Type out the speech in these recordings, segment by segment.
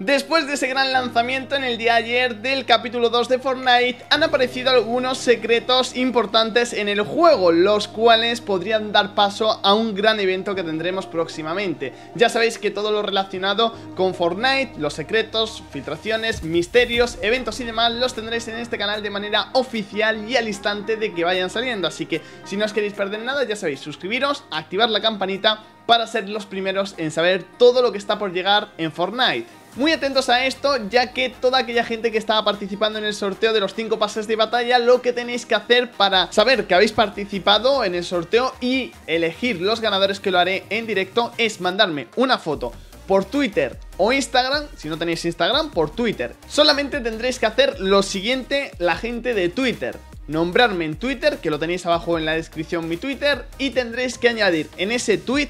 Después de ese gran lanzamiento en el día de ayer del capítulo 2 de Fortnite han aparecido algunos secretos importantes en el juego, los cuales podrían dar paso a un gran evento que tendremos próximamente. Ya sabéis que todo lo relacionado con Fortnite, los secretos, filtraciones, misterios, eventos y demás los tendréis en este canal de manera oficial y al instante de que vayan saliendo, así que si no os queréis perder nada ya sabéis, suscribiros, activar la campanita para ser los primeros en saber todo lo que está por llegar en Fortnite. Muy atentos a esto, ya que toda aquella gente que estaba participando en el sorteo de los 5 pases de batalla, lo que tenéis que hacer para saber que habéis participado en el sorteo y elegir los ganadores que lo haré en directo es mandarme una foto por Twitter o Instagram, si no tenéis Instagram, por Twitter. Solamente tendréis que hacer lo siguiente la gente de Twitter. Nombrarme en Twitter, que lo tenéis abajo en la descripción mi Twitter, y tendréis que añadir en ese tweet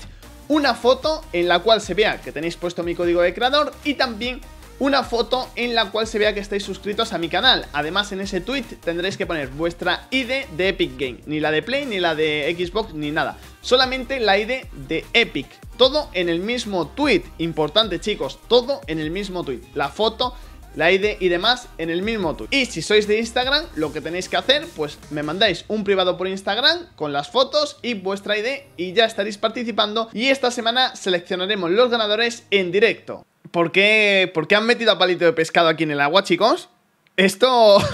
una foto en la cual se vea que tenéis puesto mi código de creador y también una foto en la cual se vea que estáis suscritos a mi canal. Además, en ese tweet tendréis que poner vuestra ID de Epic Game. Ni la de Play, ni la de Xbox, ni nada. Solamente la ID de Epic. Todo en el mismo tweet. Importante, chicos. Todo en el mismo tweet. La foto la ID y demás en el mismo tweet. Y si sois de Instagram, lo que tenéis que hacer, pues me mandáis un privado por Instagram con las fotos y vuestra ID y ya estaréis participando. Y esta semana seleccionaremos los ganadores en directo. ¿Por qué, ¿Por qué han metido a palito de pescado aquí en el agua, chicos? Esto...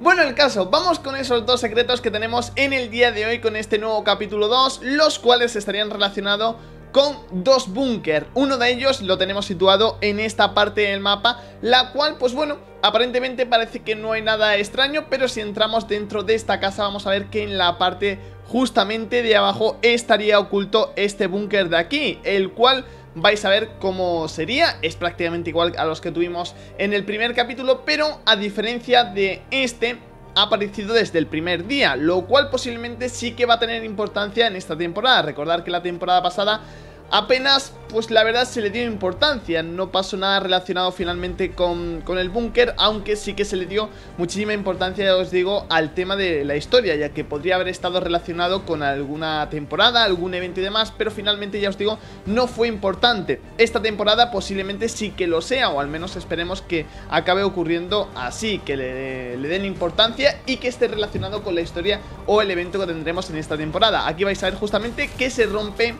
Bueno, el caso, vamos con esos dos secretos que tenemos en el día de hoy con este nuevo capítulo 2, los cuales estarían relacionados con dos búnker. Uno de ellos lo tenemos situado en esta parte del mapa, la cual, pues bueno, aparentemente parece que no hay nada extraño, pero si entramos dentro de esta casa vamos a ver que en la parte justamente de abajo estaría oculto este búnker de aquí, el cual vais a ver cómo sería, es prácticamente igual a los que tuvimos en el primer capítulo, pero a diferencia de este, ha aparecido desde el primer día, lo cual posiblemente sí que va a tener importancia en esta temporada. Recordar que la temporada pasada apenas, pues la verdad se le dio importancia, no pasó nada relacionado finalmente con, el búnker, aunque sí que se le dio muchísima importancia, ya os digo, al tema de la historia, ya que podría haber estado relacionado con alguna temporada, algún evento y demás, pero finalmente, ya os digo, no fue importante. Esta temporada posiblemente sí que lo sea, o al menos esperemos que acabe ocurriendo así, que le, le den importancia y que esté relacionado con la historia o el evento que tendremos en esta temporada. Aquí vais a ver justamente que se rompe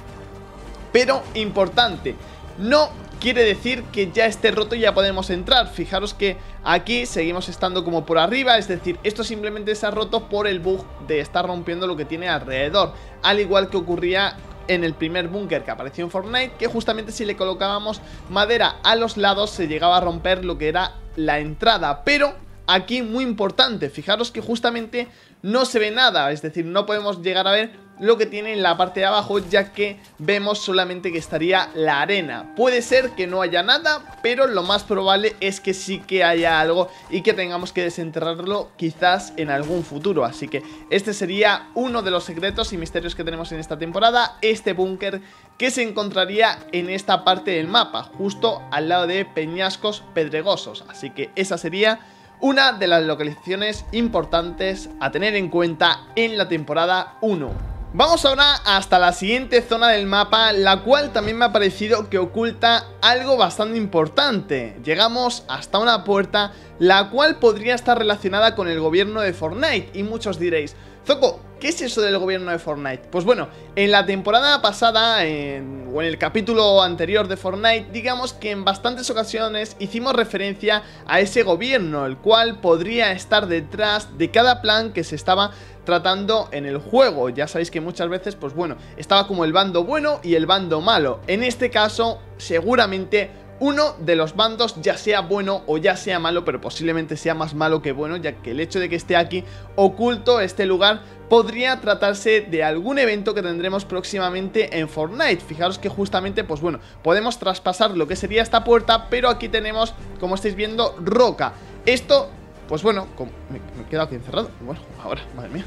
pero importante, no quiere decir que ya esté roto y ya podemos entrar. Fijaros que aquí seguimos estando como por arriba, es decir, esto simplemente se ha roto por el bug de estar rompiendo lo que tiene alrededor. Al igual que ocurría en el primer búnker que apareció en Fortnite, que justamente si le colocábamos madera a los lados se llegaba a romper lo que era la entrada. Pero aquí muy importante, fijaros que justamente no se ve nada, es decir, no podemos llegar a ver lo que tiene en la parte de abajo ya que vemos solamente que estaría la arena. Puede ser que no haya nada, pero lo más probable es que sí que haya algo y que tengamos que desenterrarlo quizás en algún futuro. Así que este sería uno de los secretos y misterios que tenemos en esta temporada, este búnker que se encontraría en esta parte del mapa, justo al lado de Peñascos Pedregosos. Así que esa sería una de las localizaciones importantes a tener en cuenta en la temporada 1. Vamos ahora hasta la siguiente zona del mapa, la cual también me ha parecido que oculta algo bastante importante. Llegamos hasta una puerta, la cual podría estar relacionada con el gobierno de Fortnite, y muchos diréis, Zoco, ¿qué es eso del gobierno de Fortnite? Pues bueno, en la temporada pasada, o en el capítulo anterior de Fortnite, digamos que en bastantes ocasiones hicimos referencia a ese gobierno, el cual podría estar detrás de cada plan que se estaba tratando en el juego. Ya sabéis que muchas veces, pues bueno, estaba como el bando bueno y el bando malo. En este caso, seguramente uno de los bandos ya sea bueno o ya sea malo, pero posiblemente sea más malo que bueno, ya que el hecho de que esté aquí oculto este lugar podría tratarse de algún evento que tendremos próximamente en Fortnite. Fijaros que justamente, pues bueno, podemos traspasar lo que sería esta puerta, pero aquí tenemos, como estáis viendo, roca. Esto pues bueno, me, he quedado aquí encerrado. Bueno, ahora, madre mía.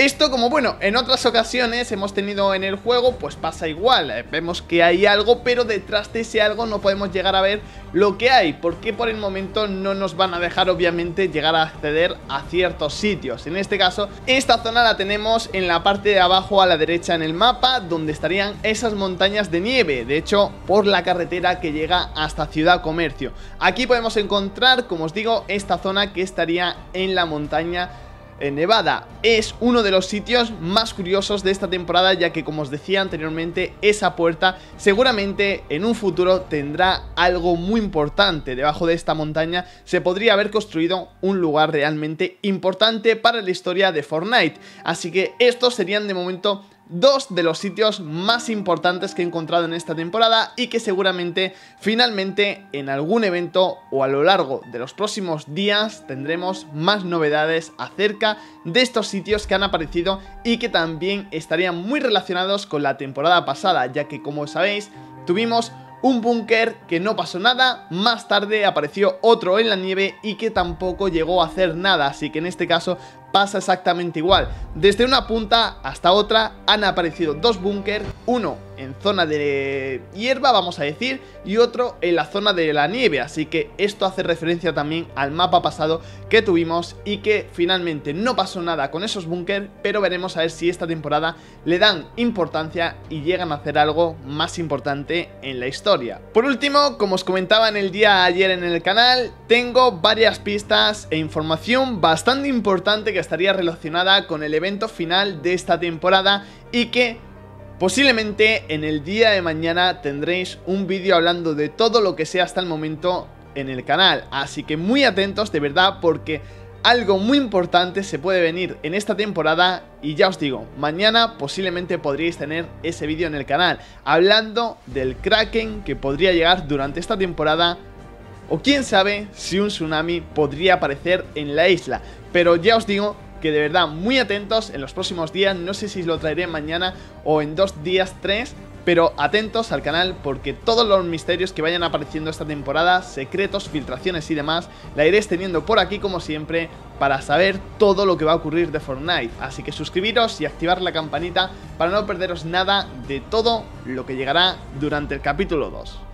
Esto como bueno, en otras ocasiones hemos tenido en el juego, pues pasa igual, eh, vemos que hay algo, pero detrás de ese algo no podemos llegar a ver lo que hay, porque por el momento no nos van a dejar obviamente llegar a acceder a ciertos sitios. En este caso, esta zona la tenemos en la parte de abajo a la derecha en el mapa, donde estarían esas montañas de nieve, de hecho, por la carretera que llega hasta Ciudad Comercio. Aquí podemos encontrar, como os digo, esta zona que estaría en la montaña Nevada. Es uno de los sitios más curiosos de esta temporada ya que como os decía anteriormente esa puerta seguramente en un futuro tendrá algo muy importante. Debajo de esta montaña se podría haber construido un lugar realmente importante para la historia de Fortnite. Así que estos serían de momento dos de los sitios más importantes que he encontrado en esta temporada y que seguramente finalmente en algún evento o a lo largo de los próximos días tendremos más novedades acerca de estos sitios que han aparecido y que también estarían muy relacionados con la temporada pasada ya que como sabéis tuvimos un búnker que no pasó nada, más tarde apareció otro en la nieve y que tampoco llegó a hacer nada, así que en este caso pasa exactamente igual. Desde una punta hasta otra han aparecido dos búnker, uno en zona de hierba, vamos a decir, y otro en la zona de la nieve, así que esto hace referencia también al mapa pasado que tuvimos y que finalmente no pasó nada con esos búnker, pero veremos a ver si esta temporada le dan importancia y llegan a hacer algo más importante en la historia. Por último, como os comentaba en el día ayer en el canal, tengo varias pistas e información bastante importante estaría relacionada con el evento final de esta temporada y que posiblemente en el día de mañana tendréis un vídeo hablando de todo lo que sea hasta el momento en el canal. Así que muy atentos de verdad porque algo muy importante se puede venir en esta temporada y ya os digo, mañana posiblemente podríais tener ese vídeo en el canal hablando del Kraken que podría llegar durante esta temporada o quién sabe si un tsunami podría aparecer en la isla. Pero ya os digo que de verdad muy atentos en los próximos días, no sé si lo traeré mañana o en dos días, tres, pero atentos al canal porque todos los misterios que vayan apareciendo esta temporada, secretos, filtraciones y demás, la iréis teniendo por aquí como siempre para saber todo lo que va a ocurrir de Fortnite. Así que suscribiros y activar la campanita para no perderos nada de todo lo que llegará durante el capítulo 2.